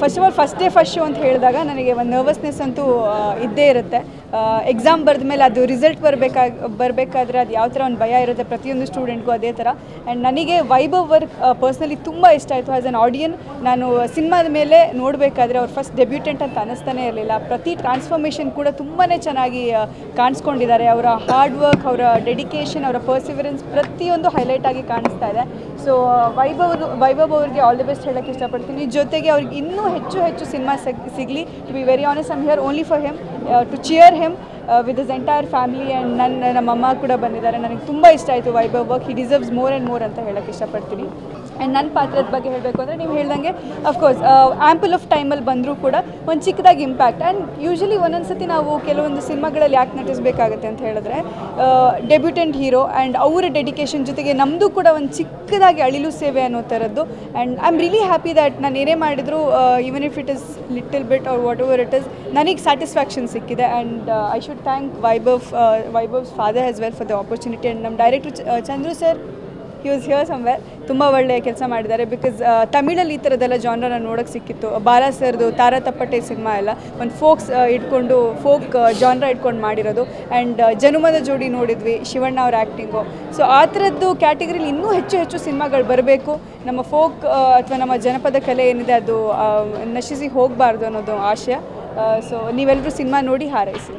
First of all first day first show ಅಂತ ಹೇಳಿದಾಗ ನನಗೆ ಒಂದು ನರ್ವಸ್ನೆಸ್ ಅಂತೂ ಇದ್ದೇ ಇರುತ್ತೆ. ಎಕ್ಸಾಮ್ ಬರೆದ ಮೇಲೆ ಅದು ರಿಸಲ್ಟ್ ಬರಬೇಕಾಗ ಬರಬೇಕಾದ್ರೆ ಅದು ಯಾವ ಥರ ಒಂದು ಭಯ ಇರುತ್ತೆ ಪ್ರತಿಯೊಂದು ಸ್ಟೂಡೆಂಟ್ಗೂ ಅದೇ ಥರ ಆ್ಯಂಡ್ ನನಗೆ ವೈಭವ್ ವರ್ಕ್ ಪರ್ಸ್ನಲಿ ತುಂಬ ಇಷ್ಟ ಆಯಿತು. ಆ್ಯಸ್ ಅನ್ ಆಡಿಯನ್ ನಾನು ಸಿನಿಮಾದ ಮೇಲೆ ನೋಡಬೇಕಾದ್ರೆ ಅವ್ರು ಫಸ್ಟ್ ಡೆಬ್ಯೂಟೆಂಟ್ ಅಂತ ಅನ್ನಿಸ್ತಾನೆ ಇರಲಿಲ್ಲ. ಪ್ರತಿ ಟ್ರಾನ್ಸ್ಫಾರ್ಮೇಷನ್ ಕೂಡ ತುಂಬಾ ಚೆನ್ನಾಗಿ ಕಾಣಿಸ್ಕೊಂಡಿದ್ದಾರೆ. ಅವರ ಹಾರ್ಡ್ ವರ್ಕ್ ಅವರ ಡೆಡಿಕೇಶನ್ ಅವರ ಪರ್ಸಿವರೆನ್ಸ್ ಪ್ರತಿಯೊಂದು ಹೈಲೈಟ್ ಆಗಿ ಕಾಣಿಸ್ತಾ ಇದೆ. ಸೊ ವೈಭವ್ ವೈಭವ್ ಅವ್ರಿಗೆ ಆಲ್ ದಿ ಬೆಸ್ಟ್ ಹೇಳೋಕ್ಕೆ ಇಷ್ಟಪಡ್ತೀನಿ. ಜೊತೆಗೆ ಅವ್ರಿಗೆ ಇನ್ನೂ ಹೆಚ್ಚು ಹೆಚ್ಚು ಸಿನಿಮಾ ಸಿಗಲಿ. To be very honest am here only for him to cheer him with is entire family and ನನ್ನ, ನಮ್ಮ ಅಮ್ಮ ಕೂಡ ಬಂದಿದ್ದಾರೆ. ನನಗೆ ತುಂಬ ಇಷ್ಟ ಆಯಿತು Vaibhav work he deserves more and more ಅಂತ ಹೇಳೋಕ್ಕೆ ಇಷ್ಟಪಡ್ತೀನಿ. ಆ್ಯಂಡ್ ನನ್ನ ಪಾತ್ರದ ಬಗ್ಗೆ ಹೇಳಬೇಕು ಅಂದರೆ ನೀವು ಹೇಳ್ದಂಗೆ ಅಫ್ಕೋರ್ಸ್ ಆ್ಯಂಪಲ್ ಆಫ್ ಟೈಮಲ್ಲಿ ಬಂದರೂ ಕೂಡ ಒಂದು ಚಿಕ್ಕದಾಗಿ ಇಂಪ್ಯಾಕ್ಟ್ ಆ್ಯಂಡ್ ಯೂಶಲಿ ಒಂದೊಂದು ಸತಿ ನಾವು ಕೆಲವೊಂದು ಸಿನಿಮಾಗಳಲ್ಲಿ ಯಾಕೆ ನಟಿಸ್ಬೇಕಾಗತ್ತೆ ಅಂತ ಹೇಳಿದ್ರೆ ಡೆಬ್ಯೂಟೆಂಟ್ ಹೀರೋ ಆ್ಯಂಡ್ ಅವರ ಡೆಡಿಕೇಶನ್ ಜೊತೆಗೆ ನಮ್ಮದು ಕೂಡ ಒಂದು ಚಿಕ್ಕದಾಗಿ ಅಳಿಲು ಸೇವೆ ಅನ್ನೋ ಥರದ್ದು and I am really happy that ನಾನು ಏನೇ ಮಾಡಿದರೂ even if it is little bit or whatever it is ನನಗೆ ಸ್ಯಾಟಿಸ್ಫ್ಯಾಕ್ಷನ್ ಸಿಕ್ಕಿದೆ. And I should thank Vaibhav Vaibhav's father as well for the opportunity and ನಮ್ಮ director Chandru sir he was here somewhere ತುಂಬ ಒಳ್ಳೆಯ ಕೆಲಸ ಮಾಡಿದ್ದಾರೆ because ತಮಿಳಲ್ಲಿ ಈ ಥರದ್ದೆಲ್ಲ ಜಾನ್ರನ್ನ ನೋಡೋಕ್ಕೆ ಸಿಕ್ಕಿತ್ತು. ಬಾಲಾ ಸರ್ದು, ತಾರಾ ತಪ್ಪಟ್ಟೆ ಸಿನಿಮಾ ಎಲ್ಲ, ಒಂದು ಫೋಕ್ಸ್ ಇಟ್ಕೊಂಡು ಫೋಕ್ ಜಾನ್ರ ಇಟ್ಕೊಂಡು ಮಾಡಿರೋದು. ಆ್ಯಂಡ್ ಜನುಮದ ಜೋಡಿ ನೋಡಿದ್ವಿ, ಶಿವಣ್ಣ ಅವ್ರ ಆ್ಯಕ್ಟಿಂಗು ಸೊ ಆ ಥರದ್ದು ಕ್ಯಾಟಗರಿಲಿ ಇನ್ನೂ ಹೆಚ್ಚು ಹೆಚ್ಚು ಸಿನಿಮಾಗಳು ಬರಬೇಕು. ನಮ್ಮ ಫೋಕ್ ಅಥವಾ ನಮ್ಮ ಜನಪದ ಕಲೆ ಏನಿದೆ ಅದು ನಶಿಸಿ ಹೋಗಬಾರ್ದು ಅನ್ನೋದು ಆಶಯ. ಸೊ ನೀವೆಲ್ಲರೂ ಸಿನಿಮಾ ನೋಡಿ ಹಾರೈಸಿ.